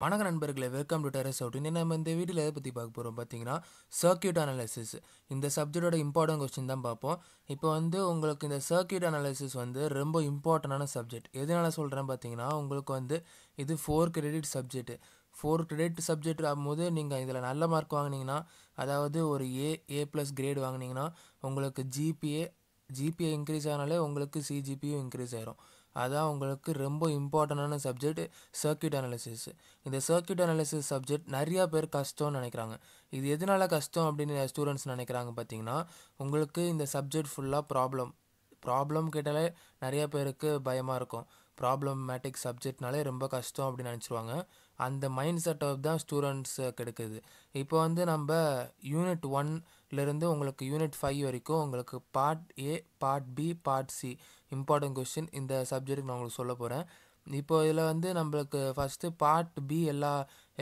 வணக்க நண்பர்களே welcome to terrace out இன்னும் நம்ம இந்த வீடியோவில் எதை பற்றி பார்க்க போகிறோம் பார்த்தீங்கன்னா சர்க்கியூட் அனாலிசிஸ் இந்த சப்ஜெக்டோட இம்பார்ட்டன்ட் கொஸ்டின் தான் பார்ப்போம். இப்போ வந்து உங்களுக்கு இந்த சர்க்கியூட் அனாலிசிஸ் வந்து ரொம்ப இம்பார்ட்டண்டான சப்ஜெக்ட் எதனால் சொல்கிறேன் பார்த்தீங்கன்னா உங்களுக்கு வந்து இது four credit subject four credit subject ஆகும்போது நீங்கள் இதில் நல்ல மார்க் வாங்கினீங்கன்னா அதாவது ஒரு ஏ ஏ ப்ளஸ் கிரேட் வாங்கினீங்கன்னா உங்களுக்கு ஜிபிஏ ஜிபிஏ இன்க்ரீஸ் ஆனாலே உங்களுக்கு சிஜிபியும் இன்க்ரீஸ் ஆயிரும். அதான் உங்களுக்கு ரொம்ப இம்பார்ட்டண்டான சப்ஜெக்ட் சர்க்கியூட் அனாலிசிஸ் இந்த சர்க்கியூட் அனாலிசிஸ் சப்ஜெக்ட் நிறையா பேர் கஷ்டம்னு நினைக்கிறாங்க. இது எதனால கஷ்டம் அப்படின்னு ஸ்டூடெண்ட்ஸ் நினைக்கிறாங்க பார்த்தீங்கன்னா உங்களுக்கு இந்த சப்ஜெக்ட் ஃபுல்லாக ப்ராப்ளம் ப்ராப்ளம் கேட்டாலே நிறைய பேருக்கு பயமாக இருக்கும். ப்ராப்ளமேட்டிக் சப்ஜெக்ட்னாலே ரொம்ப கஷ்டம் அப்படின்னு நினச்சிருவாங்க. அந்த மைண்ட் செட்டப் தான் ஸ்டூடெண்ட்ஸு கிடைக்குது. இப்போ வந்து நம்ம யூனிட் ஒன் இருந்து உங்களுக்கு யூனிட் ஃபைவ் வரைக்கும் உங்களுக்கு part A part B part C important question இந்த சப்ஜெக்ட்டுக்கு நான் உங்களுக்கு சொல்ல போகிறேன் இப்போ இதில் வந்து நம்மளுக்கு ஃபஸ்ட்டு பார்ட் பி எல்லா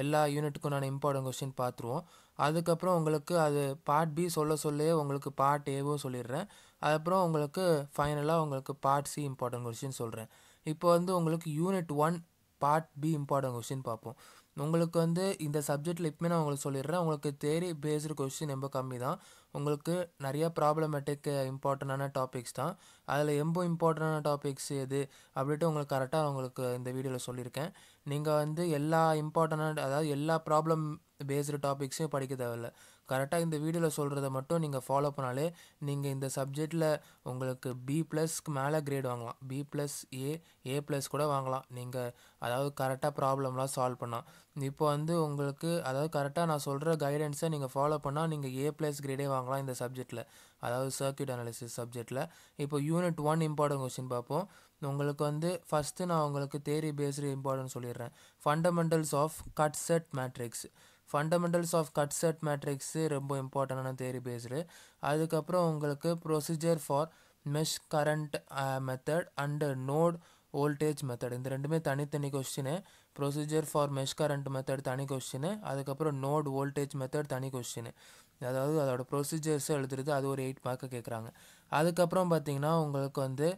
எல்லா யூனிட்டுக்கும் நான் இம்பார்ட்டன்ட் கொஸ்டின் பார்த்துருவோம். அதுக்கப்புறம் உங்களுக்கு அது பார்ட் பி சொல்ல சொல்லே உங்களுக்கு பார்ட் ஏவும் சொல்லிடுறேன். அதுக்கப்புறம் உங்களுக்கு ஃபைனலாக உங்களுக்கு பார்ட் சி இம்பார்ட்டன்ட் கொஸ்டின் சொல்கிறேன் இப்போ வந்து உங்களுக்கு unit one part B important question பார்ப்போம். உங்களுக்கு வந்து இந்த சப்ஜெக்டில் இப்போமே நான் உங்களுக்கு சொல்லிடுறேன். உங்களுக்கு தேரி பேஸ்டு கொஸ்டின் ரொம்ப கம்மி தான். உங்களுக்கு நிறைய ப்ராப்ளமேட்டிக் இம்பார்ட்டண்டான டாபிக்ஸ் தான். அதில் ரொம்ப இம்பார்ட்டண்டான டாபிக்ஸ் எது அப்படின்ட்டு உங்களுக்கு கரெக்டாக உங்களுக்கு இந்த வீடியோவில் சொல்லியிருக்கேன். நீங்கள் வந்து எல்லா இம்பார்ட்டண்டான அதாவது எல்லா ப்ராப்ளம் பேஸ்டு டாபிக்ஸையும் படிக்க தேவையில்ல. கரெக்டாக இந்த வீடியோவில் சொல்கிறத மட்டும் நீங்கள் ஃபாலோ பண்ணாலே நீங்கள் இந்த சப்ஜெக்டில் உங்களுக்கு பி ப்ளஸ்க்கு மேலே கிரேட் வாங்கலாம். B plus A A plus கூட வாங்கலாம். நீங்கள் அதாவது கரெக்டாக ப்ராப்ளம்லாம் சால்வ் பண்ணால் இப்போ வந்து உங்களுக்கு அதாவது கரெக்டாக நான் சொல்கிற கைடன்ஸை நீங்கள் ஃபாலோ பண்ணால் நீங்கள் ஏ ப்ளஸ் கிரேடே வாங்கலாம் இந்த சப்ஜெக்டில் அதாவது சர்க்கியூட் அனாலிசிஸ் சப்ஜெக்டில் இப்போ யூனிட் ஒன் இம்பார்ட்டன்ட் கொஸ்டின் பார்ப்போம். உங்களுக்கு வந்து ஃபஸ்ட்டு நான் உங்களுக்கு தேரி பேஸ்டு இம்பார்ட்டன்ட் சொல்லிடுறேன். Fundamentals of cut set matrix fundamentals of cut set matrix ரொம்ப இம்பார்ட்டண்டான தேரி பேஸ்டு அதுக்கப்புறம் உங்களுக்கு procedure for mesh current method and node voltage method இந்த ரெண்டுமே தனித்தனி question procedure for mesh current method தனி கொஸ்டினு அதுக்கப்புறம் நோட் வோல்டேஜ் மெத்தட் தனி கொஸ்டினு அதாவது அதோட ப்ரொசீஜர்ஸை எழுதுறது அது ஒரு எயிட் மார்க்கு கேட்குறாங்க அதுக்கப்புறம் பார்த்தீங்கன்னா உங்களுக்கு வந்து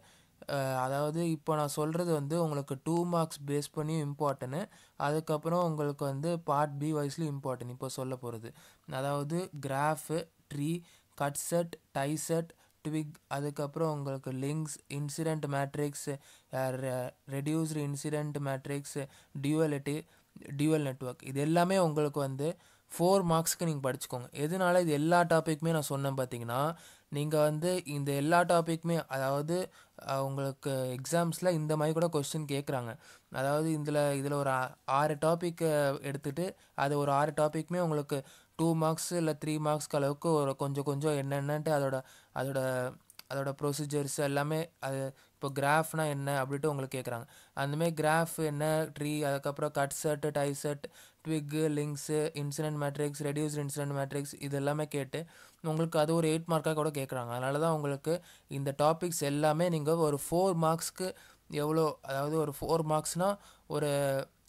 அதாவது இப்போ நான் சொல்கிறது வந்து உங்களுக்கு டூ மார்க்ஸ் பேஸ் பண்ணி இம்பார்ட்டனு அதுக்கப்புறம் உங்களுக்கு வந்து பார்ட் பி வைஸ்லையும் இம்பார்ட்டன் இப்போ சொல்ல போகிறது அதாவது graph tree cut set tie set twig அதுக்கப்புறம் உங்களுக்கு links incident matrix reduced incident matrix duality dual network இது எல்லாமே உங்களுக்கு வந்து ஃபோர் மார்க்ஸ்க்கு நீங்கள் படிச்சுக்கோங்க. எதனால இது எல்லா டாப்பிக்குமே நான் சொன்னேன் பார்த்தீங்கன்னா நீங்கள் வந்து இந்த எல்லா டாப்பிக்குமே அதாவது உங்களுக்கு எக்ஸாம்ஸில் இந்த மாதிரி கூட கொஸ்டின் கேட்குறாங்க அதாவது இதில் இதில் ஒரு ஆறு டாப்பிக்கை எடுத்துகிட்டு அது ஒரு ஆறு டாப்பிக்குமே உங்களுக்கு டூ மார்க்ஸ் இல்லை த்ரீ மார்க்ஸ்க்கு அளவுக்கு ஒரு கொஞ்சம் கொஞ்சம் என்னென்னன்ட்டு அதோட அதோட அதோட ப்ரொசீஜர்ஸ் எல்லாமே அது இப்போ கிராஃப்னா என்ன அப்படின்ட்டு உங்களுக்கு கேட்குறாங்க அந்தமாரி கிராஃப் என்ன ட்ரீ அதுக்கப்புறம் cut set tie set twig links incident matrix reduced incident matrix இது எல்லாமே கேட்டு உங்களுக்கு அது ஒரு எயிட் மார்க்காக கூட கேட்குறாங்க அதனால தான் உங்களுக்கு இந்த டாபிக்ஸ் எல்லாமே நீங்கள் ஒரு ஃபோர் மார்க்ஸ்க்கு எவ்வளோ அதாவது ஒரு ஃபோர் மார்க்ஸ்னால் ஒரு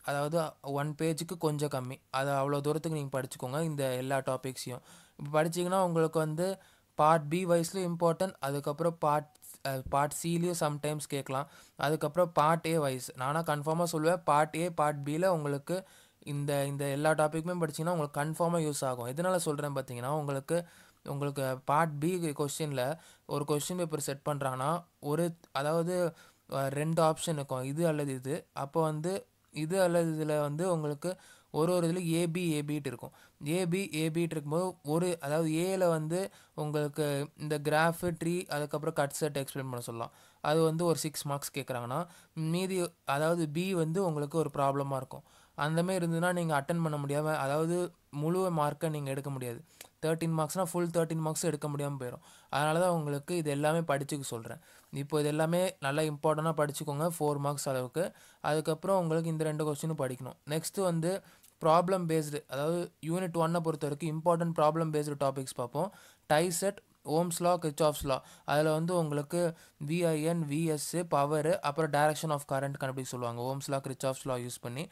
அதாவது ஒன் பேஜுக்கு கொஞ்சம் கம்மி. அது அவ்வளோ தூரத்துக்கு நீங்கள் படிச்சுக்கோங்க இந்த எல்லா டாபிக்ஸையும் இப்போ படிச்சிங்கன்னா உங்களுக்கு வந்து பார்ட் பி வைஸ்லையும் இம்பார்ட்டன்ட் அதுக்கப்புறம் பார்ட் பார்ட் சிலையும் சம்டைம்ஸ் கேட்கலாம். அதுக்கப்புறம் பார்ட் ஏ வைஸ் நானாக கன்ஃபார்மாக சொல்லுவேன் பார்ட் ஏ பார்ட் பியில் உங்களுக்கு இந்த இந்த எல்லா டாப்பிக்குமே படிச்சிங்கன்னா உங்களுக்கு கன்ஃபார்மாக யூஸ் ஆகும். எதனால் சொல்கிறேன் பார்த்தீங்கன்னா உங்களுக்கு உங்களுக்கு பார்ட் பி கொஸ்டினில் ஒரு கொஸ்டின் பேப்பர் செட் பண்ணுறாங்கன்னா ஒரு அதாவது ரெண்டு ஆப்ஷன் இருக்கும். இது அல்லது இது. அப்போ வந்து இது அல்லது இதில் வந்து உங்களுக்கு ஒரு ஒரு இதில் ஏபி ஏபிட்டு இருக்கும். ஏபி ஏபிட்டு இருக்கும்போது ஒரு அதாவது ஏல வந்து உங்களுக்கு இந்த கிராஃபு ட்ரீ அதுக்கப்புறம் கட் செட் எக்ஸ்பிளைன் பண்ண சொல்லலாம். அது வந்து ஒரு சிக்ஸ் மார்க்ஸ் கேட்குறாங்கன்னா மீதி அதாவது பி வந்து உங்களுக்கு ஒரு ப்ராப்ளமாக இருக்கும். அந்தமாரி இருந்ததுன்னா நீங்கள் அட்டன் பண்ண முடியாமல் அதாவது முழு மார்க்கை நீங்கள் எடுக்க முடியாது. தேர்ட்டின் மார்க்ஸ்னால் ஃபுல் தேர்ட்டின் மார்க்ஸ் எடுக்க முடியாமல் போயிடும் அதனால தான் உங்களுக்கு இது எல்லாமே படிச்சுக்க சொல்கிறேன் இப்போ இது எல்லாமே நல்லா இம்பார்ட்டண்ட்டாக படிச்சுக்கோங்க ஃபோர் மார்க்ஸ் அளவுக்கு. அதுக்கப்புறம் உங்களுக்கு இந்த ரெண்டு கொஸ்டினும் படிக்கணும். நெக்ஸ்ட்டு வந்து ப்ராப்ளம் பேஸ்டு அதாவது யூனிட் ஒன்னை பொறுத்த வரைக்கும் இம்பார்ட்டன்ட் ப்ராப்ளம் பேஸ்டு டாபிக்ஸ் பார்ப்போம். டைசெட் ஓம்ஸ் லா கிச்சாஃப்ஸ் லா அதில் வந்து உங்களுக்கு விஐஎன் விஎஸ்ஸு பவரு அப்புறம் டைரக்ஷன் ஆஃப் கரண்ட் கண்டுபிடிக்க சொல்லுவாங்க. ஓம்ஸ் லா கிரிச்சாஃப்ஸ் லா யூஸ் பண்ணி.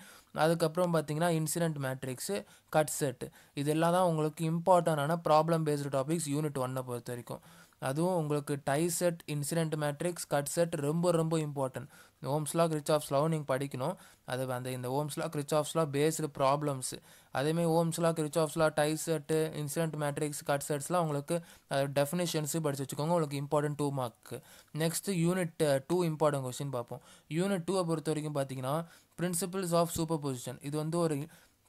அதுக்கப்புறம் பார்த்தீங்கன்னா இன்சிடென்ட் மேட்ரிக்ஸு கட் செட் இதெல்லாம் தான் உங்களுக்கு இம்பார்ட்டண்டான ப்ராப்ளம் பேஸ்டு டாபிக்ஸ் யூனிட் ஒன்னை பொறுத்த வரைக்கும். அதுவும் உங்களுக்கு tie set incident matrix cut set ரொம்ப ரொம்ப இம்பார்ட்டன்ட் ஓம்ஸ்லா கிரிச்சாஃப்ஸ்லாவும் நீங்கள் படிக்கணும். அது அந்த இந்த ஓம்ஸ்லா கிரிச்சாஃப்ஸ்லா பேஸ்டு ப்ராப்ளம்ஸ் அதேமாதிரி ஓம்ஸ்லா கிரிச்சாஃப்ஸ்லா ties set incident matrix cut செட்ஸ்லாம் உங்களுக்கு டெஃபினேஷன்ஸு படித்து வச்சுக்கோங்க. உங்களுக்கு important two mark next unit two important question பார்ப்போம். யூனிட் டூவை பொறுத்த வரைக்கும் பார்த்தீங்கன்னா பிரின்சிபிள்ஸ் ஆஃப் சூப்பர் பொசிஷன் இது வந்து ஒரு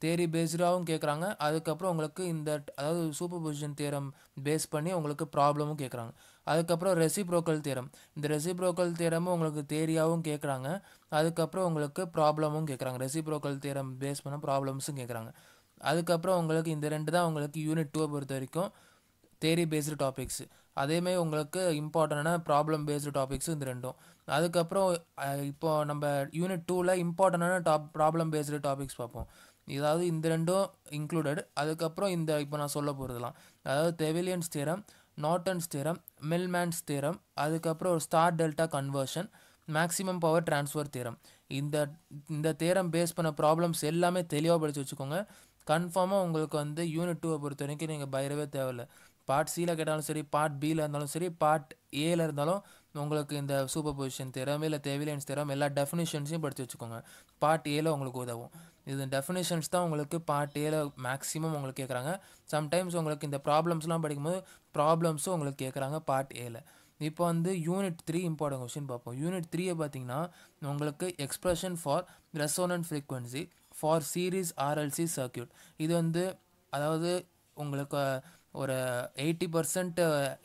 தேரி பேஸ்டாகவும் கேட்குறாங்க அதுக்கப்புறம் உங்களுக்கு இந்த அதாவது சூப்பர் பொசிஷன் தேரம் பேஸ் பண்ணி உங்களுக்கு ப்ராப்ளமும் கேட்குறாங்க அதுக்கப்புறம் ரெசிப்ரோக்கல் தேரம் இந்த ரெசிப்ரோக்கல் தேரமும் உங்களுக்கு தேரியாகவும் கேட்குறாங்க அதுக்கப்புறம் உங்களுக்கு ப்ராப்ளமும் கேட்குறாங்க ரெசிப்ரோக்கல் தேரம் பேஸ் பண்ண ப்ராப்ளம்ஸும் கேட்குறாங்க அதுக்கப்புறம் உங்களுக்கு இந்த ரெண்டு தான் உங்களுக்கு யூனிட் டூவை பொறுத்த வரைக்கும் தேரி பேஸ்டு டாபிக்ஸ் அதேமாரி உங்களுக்கு இம்பார்ட்டண்டான ப்ராப்ளம் பேஸ்டு டாபிக்ஸும் இந்த ரெண்டும். அதுக்கப்புறம் இப்போ நம்ம யூனிட் டூவில் இம்பார்ட்டண்டான டாப் ப்ராப்ளம் பேஸ்டு டாபிக்ஸ் பார்ப்போம். இதாவது இந்த ரெண்டும் இன்க்ளூடட் அதுக்கப்புறம் இந்த இப்போ நான் சொல்ல போகிறதுலாம் அதாவது Thevenin's theorem Norton's theorem Millman's theorem அதுக்கப்புறம் ஒரு star delta conversion maximum power transfer theorem. இந்த இந்த தேரம் பேஸ் பண்ண ப்ராப்ளம்ஸ் எல்லாமே தெளிவாக படித்து வச்சுக்கோங்க. கன்ஃபார்மாக உங்களுக்கு வந்து யூனிட் டூவை பொறுத்த வரைக்கும் நீங்கள் பயிரவே தேவையில்லை. பார்ட் சியில் கேட்டாலும் சரி பார்ட் பியில் இருந்தாலும் சரி பார்ட் ஏல இருந்தாலும் உங்களுக்கு இந்த சூப்பர் பொசிஷன் தேரம் இல்லை தெவிலியன்ஸ் தேரம் எல்லா டெஃபினேஷன்ஸையும் படித்து வச்சுக்கோங்க. பார்ட் ஏல உங்களுக்கு உதவும். இது டெஃபினேஷன்ஸ் தான் உங்களுக்கு பார்ட் ஏல மேக்ஸிமம் உங்களுக்கு கேட்குறாங்க சம்டைம்ஸ் உங்களுக்கு இந்த ப்ராப்ளம்ஸ்லாம் படிக்கும்போது ப்ராப்ளம்ஸும் உங்களுக்கு கேட்குறாங்க பார்ட் ஏல இப்போ வந்து யூனிட் த்ரீ இம்பார்ட்டன்ட் கொஸ்டின் பார்ப்போம். யூனிட் த்ரீயை பார்த்தீங்கன்னா உங்களுக்கு expression for resonant frequency for series RLC circuit இது வந்து அதாவது உங்களுக்கு ஒரு எயிட்டி பர்சன்ட்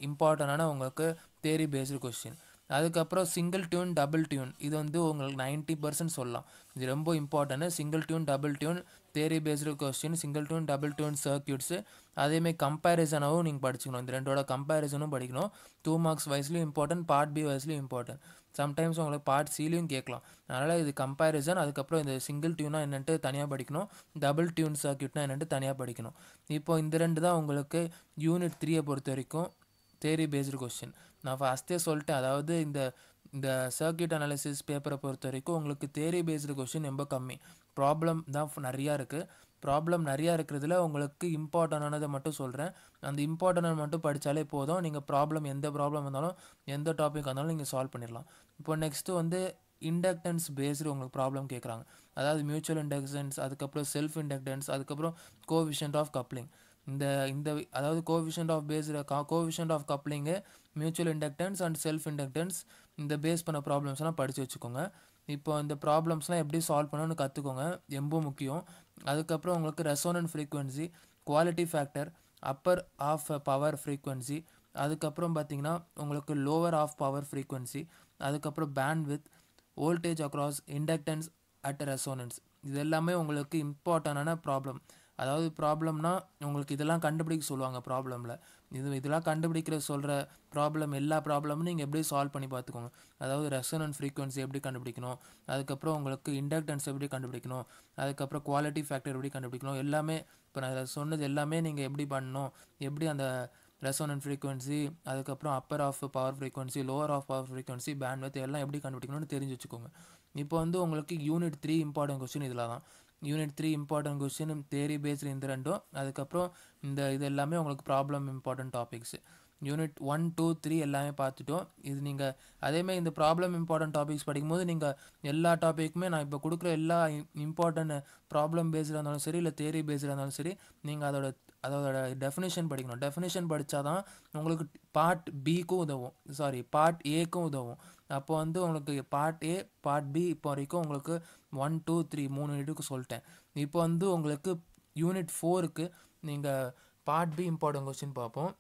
இம்பார்ட்டண்டான உங்களுக்கு தேரி பேஸ்டு கொஸ்டின் அதுக்கப்புறம் சிங்கிள் டியூன் டபுள் டியூன் இது வந்து உங்களுக்கு நைன்ட்டி பர்சன்ட் சொல்லலாம். இது ரொம்ப important single tune double tune theory based question single tune double tune circuits அதேமாதிரி கம்பேரிசனாகவும் நீங்கள் படிச்சுக்கணும். இந்த ரெண்டோட கம்பேரிசனும் படிக்கணும். Two marks வைஸ்லையும் important part B வைஸ்லையும் இம்பார்ட்டன்ட் சம்டைம்ஸ் உங்களுக்கு பார்ட் சிலையும் கேட்கலாம். அதனால் இது கம்பேரிசன் அதுக்கப்புறம் இந்த சிங்கிள் டியூனாக என்னென்ட்டு தனியாக படிக்கணும். டபுள் டியூன் சர்க்கியூட்னா என்னென்ட்டு தனியாக படிக்கணும். இப்போ இந்த ரெண்டு தான் உங்களுக்கு யூனிட் த்ரீயை பொறுத்த வரைக்கும் தேரி பேஸ்டு கொஸ்டின் நான் ஃபஸ்ட்டே சொல்லிட்டேன். அதாவது இந்த இந்த சர்க்கியூட் அனாலிசிஸ் பேப்பரை பொறுத்த வரைக்கும் உங்களுக்கு தேரி பேஸ்டு கொஷின் ரொம்ப கம்மி. ப்ராப்ளம் தான் நிறையா இருக்குது ப்ராப்ளம் நிறையா இருக்கிறதுல உங்களுக்கு இம்பார்ட்டண்டானதை மட்டும் சொல்கிறேன் அந்த இம்பார்ட்டன்ட் மட்டும் படித்தாலே போதும். நீங்கள் ப்ராப்ளம் எந்த ப்ராப்ளம் இருந்தாலும் எந்த டாபிக் இருந்தாலும் நீங்கள் சால்வ் பண்ணிடலாம். இப்போ நெக்ஸ்ட்டு வந்து இண்டக்டன்ஸ் பேஸ்டு உங்களுக்கு ப்ராப்ளம் கேட்குறாங்க அதாவது மியூச்சுவல் இண்டக்டன்ஸ் அதுக்கப்புறம் செல்ஃப் இண்டக்டன்ஸ் அதுக்கப்புறம் கோவிஷன்ட் ஆஃப் கப்ளிங் இந்த இந்த அதாவது coefficient of based coefficient of coupling mutual inductance and self inductance இந்த பேஸ் பண்ண ப்ராப்ளம்ஸ்லாம் படித்து வச்சுக்கோங்க. இப்போ இந்த ப்ராப்ளம்ஸ்லாம் எப்படி சால்வ் பண்ணணும்னு கற்றுக்கோங்க ரொம்ப முக்கியம். அதுக்கப்புறம் உங்களுக்கு resonant frequency quality factor upper half power frequency அதுக்கப்புறம் பார்த்தீங்கன்னா உங்களுக்கு லோவர் ஆஃப் பவர் ஃப்ரீக்வன்சி அதுக்கப்புறம் bandwidth voltage across inductance at resonance இது எல்லாமே உங்களுக்கு இம்பார்ட்டண்டான ப்ராப்ளம் அதாவது ப்ராப்ளம்னா உங்களுக்கு இதெல்லாம் கண்டுபிடிக்க சொல்லுவாங்க ப்ராப்ளமில் இது இதெல்லாம் கண்டுபிடிக்கிற சொல்கிற ப்ராப்ளம் எல்லா ப்ராப்ளமும் நீங்கள் எப்படி சால்வ் பண்ணி பார்த்துக்கோங்க. அதாவது ரெசனன்ட் ஃப்ரீக்வன்சி எப்படி கண்டுபிடிக்கணும் அதுக்கப்புறம் உங்களுக்கு இண்டக்டன்ஸ் எப்படி கண்டுபிடிக்கணும் அதுக்கப்புறம் குவாலிட்டி ஃபேக்டர் எப்படி கண்டுபிடிக்கணும் எல்லாமே இப்போ நான் சொன்னது எல்லாமே நீங்கள் எப்படி பண்ணணும் எப்படி அந்த ரெசோனன்ட் ஃப்ரீக்வன்சி அதுக்கப்புறம் upper half power frequency lower half power frequency bandwidth எல்லாம் எப்படி கண்டுபிடிக்கணும்னு தெரிஞ்சு வச்சுக்கோங்க. இப்போ வந்து உங்களுக்கு யூனிட் த்ரீ இம்பார்ட்டன்ட் கொஸ்டின் இதில் தான் unit three important question theory based இந்த ரெண்டும். அதுக்கப்புறம் இந்த இது எல்லாமே உங்களுக்கு problem important topics unit one two three எல்லாமே பார்த்துட்டோம். இது நீங்கள் அதேமாதிரி இந்த ப்ராப்ளம் இம்பார்ட்டன்ட் டாபிக்ஸ் படிக்கும்போது நீங்கள் எல்லா டாப்பிக்குமே நான் இப்போ கொடுக்குற எல்லா இம்பார்ட்டன்ட் ப்ராப்ளம் பேஸ்டாக இருந்தாலும் சரி இல்லை தேரி பேஸ்டாக இருந்தாலும் சரி நீங்கள் அதோட அதோட டெஃபினேஷன் படிக்கணும். டெஃபினேஷன் படித்தா தான் உங்களுக்கு பார்ட் பிக்கும் உதவும். சாரி பார்ட் ஏக்கும் உதவும். அப்போ வந்து உங்களுக்கு பார்ட் ஏ பார்ட் பி இப்போ வரைக்கும் உங்களுக்கு ஒன் டூ த்ரீ மூணு யூனிட்டுக்கு சொல்லிட்டேன். இப்போ வந்து உங்களுக்கு யூனிட் ஃபோருக்கு நீங்கள் பார்ட் பி இம்பார்ட்டன்ட் கொஸ்டின் பார்ப்போம்.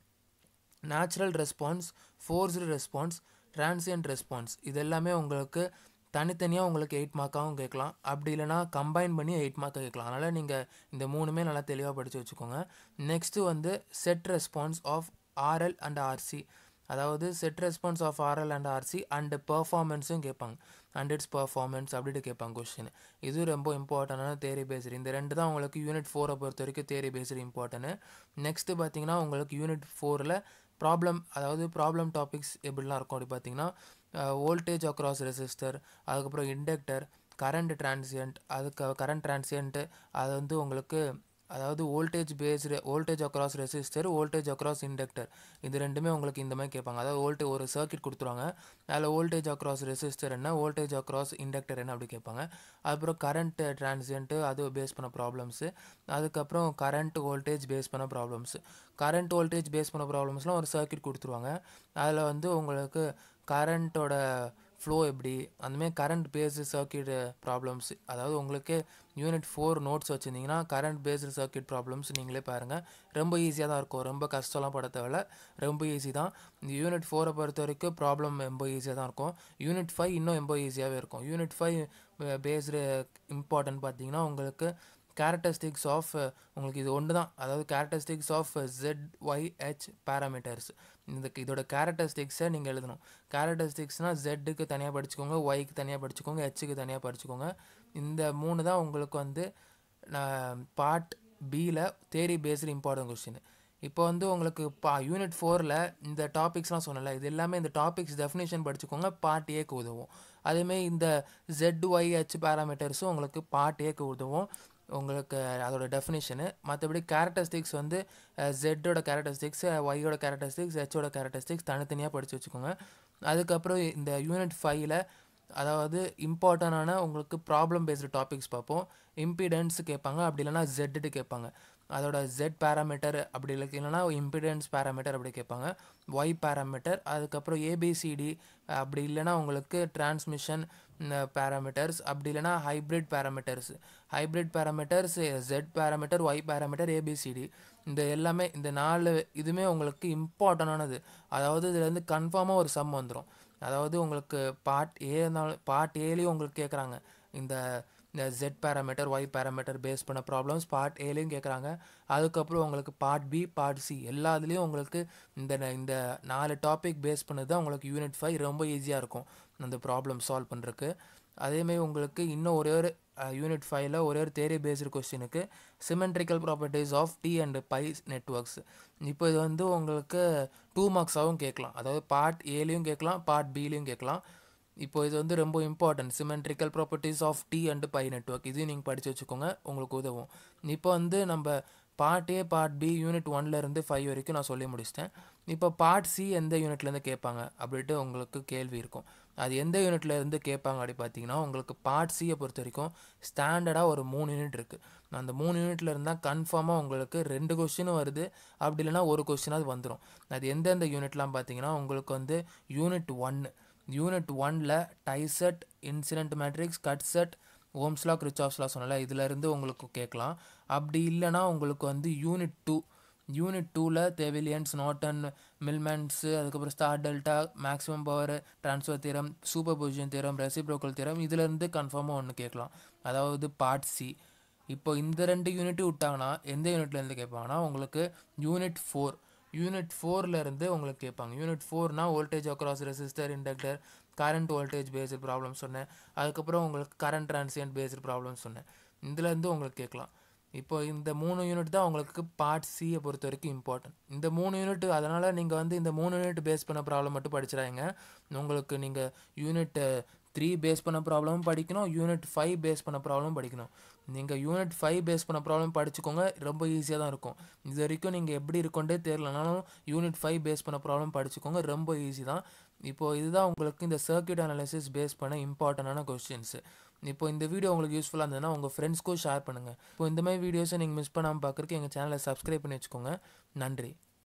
Natural response forced response transient response இது எல்லாமே உங்களுக்கு தனித்தனியாக உங்களுக்கு எயிட் மார்க்காகவும் கேட்கலாம். அப்படி இல்லைனா கம்பைன் பண்ணி எயிட் மார்க்காக கேட்கலாம். அதனால் நீங்கள் இந்த மூணுமே நல்லா தெளிவாக படித்து வச்சுக்கோங்க. நெக்ஸ்ட்டு வந்து step response of RL and RC அதாவது step response of RL and RC and பர்ஃபார்மன்ஸும் கேட்பாங்க. அண்ட் இட்ஸ் பர்ஃபார்மன்ஸ் அப்படின்ட்டு கேட்பாங்க கொஸ்டின் இது ரொம்ப இம்பார்ட்டண்டான தேரி பேஸ்டு இந்த ரெண்டு தான் உங்களுக்கு யூனிட் ஃபோரை பொறுத்த வரைக்கும் தேரி பேஸ்டு இம்பார்ட்டன்ட் நெக்ஸ்ட்டு பார்த்தீங்கன்னா உங்களுக்கு யூனிட் ஃபோரில் ப்ராப்ளம் அதாவது ப்ராப்ளம் டாபிக்ஸ் எப்படிலாம் இருக்கும் அப்படி பார்த்தீங்கன்னா வோல்டேஜ் அக்ராஸ் ரெசிஸ்டர் அதுக்கப்புறம் இண்டக்டர் கரண்ட் டிரான்சியன்ட் அதுக்கு கரண்ட் டிரான்சியன்ட்டு அது வந்து உங்களுக்கு அதாவது voltage based voltage across resistor voltage across inductor இது ரெண்டுமே உங்களுக்கு இந்த மாதிரி கேட்பாங்க. அதாவது வோல்டே ஒரு சர்க்கிட் கொடுத்துருவாங்க. அதில் வோல்டேஜ் அக்ராஸ் ரெசிஸ்டர் என்ன வோல்டேஜ் அக்ராஸ் இண்டக்டர் என்ன அப்படி கேட்பாங்க. அதுக்கப்புறம் கரண்ட் டிரான்சியன்ட்டு அது பேஸ் பண்ண ப்ராப்ளம்ஸு அதுக்கப்புறம் கரண்ட் வோல்டேஜ் பேஸ் பண்ண ப்ராப்ளம்ஸு கரண்ட் வோல்டேஜ் பேஸ் பண்ண ப்ராப்ளம்ஸ்லாம் ஒரு சர்க்கிட் கொடுத்துருவாங்க. அதில் வந்து உங்களுக்கு கரண்ட்டோட ஃப்ளோ எப்படி? அந்தமாரி கரண்ட் பேஸ்டு சர்க்கியூட் ப்ராப்ளம்ஸ் அதாவது உங்களுக்கு யூனிட் ஃபோர் நோட்ஸ் வச்சுருந்தீங்கன்னா கரண்ட் பேஸ்டு சர்க்கியூட் ப்ராப்ளம்ஸ் நீங்களே பாருங்கள் ரொம்ப ஈஸியாக தான் இருக்கும். ரொம்ப கஷ்டம்லாம் பட தேவையில்ல. ரொம்ப ஈஸி தான். இந்த யூனிட் ஃபோரை பொறுத்த வரைக்கும் ப்ராப்ளம் ரொம்ப ஈஸியாக தான் இருக்கும். யூனிட் ஃபைவ் இன்னும் ரொம்ப ஈஸியாகவே இருக்கும். யூனிட் ஃபைவ் பேஸ்டு இம்பார்ட்டன்ட் பார்த்தீங்கன்னா உங்களுக்கு கேரக்டரிஸ்டிக்ஸ் ஆஃப் உங்களுக்கு இது ஒன்று தான் அதாவது characteristics of Z Y H parameters இந்த இதோட கேரக்டரிஸ்டிக்ஸை நீங்கள் எழுதணும். கேரக்டரிஸ்டிக்ஸ்னால் ஜெட்டுக்கு தனியாக படிச்சுக்கோங்க ஒய்க்கு தனியாக படிச்சுக்கோங்க ஹெச்சுக்கு தனியாக படிச்சுக்கோங்க. இந்த மூணு தான் உங்களுக்கு வந்து பார்ட் பியில் தேரி பேஸ்டு இம்பார்ட்டன்ட் கொஸ்டின் இப்போ வந்து உங்களுக்கு பா யூனிட் ஃபோரில் இந்த டாபிக்ஸ்லாம் சொன்னல இது எல்லாமே இந்த டாபிக்ஸ் டெஃபினேஷன் படிச்சுக்கோங்க பார்ட் ஏக்கு உதவும். அதேமாரி இந்த ஜெட் ஒய் ஹெச் பேராமீட்டர்ஸும் உங்களுக்கு பார்ட் ஏக்கு உதவும். உங்களுக்கு அதோட டெஃபினிஷனு மற்றபடி கேரக்டரிஸ்டிக்ஸ் வந்து ஜெட்டோட கேரக்டரிஸ்டிக்ஸ் ஒய்யோட கேரக்டரிஸ்டிக்ஸ் ஹெச்சோட கேரக்டரிஸ்டிக்ஸ் தனித்தனியாக படித்து வச்சுக்கோங்க. அதுக்கப்புறம் இந்த யூனிட் ஃபைவ்ல அதாவது இம்பார்ட்டண்டான உங்களுக்கு ப்ராப்ளம் பேஸ்டு டாபிக்ஸ் பார்ப்போம். இம்பிடன்ஸ் கேட்பாங்க அப்படி இல்லைனா ஜெட்டு கேட்பாங்க. அதோட ஜெட் பேராமீட்டர் அப்படி இல்லை இல்லைனா இம்பிடன்ஸ் பேராமீட்டர் அப்படி கேட்பாங்க. ஒய் பேராமீட்டர் அதுக்கப்புறம் ஏபிசிடி அப்படி இல்லைனா உங்களுக்கு டிரான்ஸ்மிஷன் பேராமீட்டர்ஸ் அப்படி இல்லைனா hybrid parameters hybrid parameters Z parameter Y parameter ABCD இந்த எல்லாமே இந்த நாலு இதுவுமே உங்களுக்கு இம்பார்ட்டண்டானது அதாவது இதுலேருந்து கன்ஃபார்மாக ஒரு சம் வந்துடும் அதாவது உங்களுக்கு பார்ட் ஏ இருந்தாலும் பார்ட் ஏலேயும் உங்களுக்கு கேட்குறாங்க. இந்த இந்த Z parameter Y parameter base பண்ண ப்ராப்ளம்ஸ் பார்ட் ஏலையும் கேட்குறாங்க அதுக்கப்புறம் உங்களுக்கு பார்ட் பி பார்ட் சி எல்லாத்துலேயும் உங்களுக்கு இந்த இந்த நாலு டாபிக் பேஸ் பண்ணது தான் உங்களுக்கு யூனிட் ஃபைவ் ரொம்ப ஈஸியாக இருக்கும் அந்த ப்ராப்ளம் சால்வ் பண்ணுறதுக்கு அதேமாரி உங்களுக்கு இன்னும் ஒரே ஒரு யூனிட் ஃபைவ்ல ஒரே ஒரு தேரி பேஸ்டு கொஸ்டினுக்கு symmetrical properties of T and pi networks இப்போ இது வந்து உங்களுக்கு டூ மார்க்ஸாகவும் கேட்கலாம். அதாவது பார்ட் ஏலையும் கேட்கலாம் பார்ட் பிலையும் கேட்கலாம். இப்போ இது வந்து ரொம்ப important symmetrical properties of T and pi network இதையும் நீங்கள் படித்து வச்சுக்கோங்க உங்களுக்கு உதவும். இப்போ வந்து நம்ம part A part B unit ஒன்லேருந்து ஃபைவ் வரைக்கும் நான் சொல்லி முடிச்சிட்டேன். இப்போ பார்ட் சி எந்த யூனிட்லேருந்து கேட்பாங்க அப்படின்ட்டு உங்களுக்கு கேள்வி இருக்கும். அது எந்த யூனிட்ல இருந்து கேட்பாங்க அப்படி பார்த்தீங்கன்னா உங்களுக்கு பார்ட் சியை பொறுத்த வரைக்கும் ஸ்டாண்டர்டாக ஒரு மூணு யூனிட் இருக்குது அந்த மூணு யூனிட்ல இருந்தால் கன்ஃபார்மாக உங்களுக்கு ரெண்டு கொஸ்டினும் வருது. அப்படி இல்லைனா ஒரு கொஸ்டினாவது வந்துடும் அது எந்தெந்த யூனிட்லாம் பார்த்தீங்கன்னா உங்களுக்கு வந்து யூனிட் ஒன்று யூனிட் ஒனில் tie set incident matrix cut set ஓம்ஸ்லா கிரிச்சாப்ஸ்லா சொன்னல இதிலேருந்து உங்களுக்கு கேட்கலாம். அப்படி இல்லைனா உங்களுக்கு வந்து யூனிட் டூ யூனிட் டூவில் தேவிலியன்ஸ் நாட்டன் மில்மேன்ஸு அதுக்கப்புறம் star delta maximum power transfer theorem superposition theorem reciprocal theorem இதிலேருந்து கன்ஃபார்மாக ஒன்று கேட்கலாம். அதாவது பார்ட் சி இப்போ இந்த ரெண்டு யூனிட்டும் விட்டாங்கன்னா எந்த யூனிட்லேருந்து கேட்பாங்கன்னா உங்களுக்கு யூனிட் ஃபோர் யூனிட் ஃபோர்லேருந்து உங்களுக்கு கேட்பாங்க. Unit ஃபோர்னால் voltage across resistor inductor current voltage based problem சொன்னேன். அதுக்கப்புறம் உங்களுக்கு கரண்ட் ட்ரான்சியன்ட் பேஸ்டு ப்ராப்ளம் சொன்னேன். இதுலேருந்து உங்களுக்கு கேட்கலாம். இப்போ இந்த மூணு யூனிட் தான் உங்களுக்கு பார்ட் சியை பொறுத்த வரைக்கும் இம்பார்ட்டன்ட் இந்த மூணு யூனிட் அதனால் நீங்கள் வந்து இந்த மூணு யூனிட் பேஸ் பண்ண ப்ராப்ளம் மட்டும் படிச்சிடாங்க உங்களுக்கு நீங்கள் யூனிட் த்ரீ பேஸ் பண்ண ப்ராப்ளமும் படிக்கணும் யூனிட் ஃபைவ் பேஸ் பண்ண ப்ராப்ளமும் படிக்கணும். நீங்கள் யூனிட் ஃபைவ் பேஸ் பண்ண ப்ராப்ளம் படிச்சுக்கோங்க ரொம்ப ஈஸியாக தான் இருக்கும். இது வரைக்கும் நீங்கள் எப்படி இருக்கோண்டே தெரிலனாலும் யூனிட் ஃபைவ் பேஸ் பண்ண ப்ராப்ளம் படிச்சுக்கோங்க ரொம்ப ஈஸி தான். இப்போது இதுதான் உங்களுக்கு இந்த சர்க்கியூட் அனாலிசிஸ் பேஸ் பண்ண இம்பார்ட்டண்டான கொஸ்டின்ஸு இப்போ இந்த வீடியோ உங்களுக்கு யூஸ்ஃபுல்லாக இருந்ததுன்னா உங்கள் ஃப்ரெண்ட்ஸ்க்கும் ஷேர் பண்ணுங்கள் இப்போ இந்த மாதிரி வீடியோஸை நீங்கள் மிஸ் பண்ணாமல் பார்க்குறக்கு எங்கள் சேனலை சப்ஸ்கிரைப் பண்ணி வச்சுக்கோங்க. நன்றி.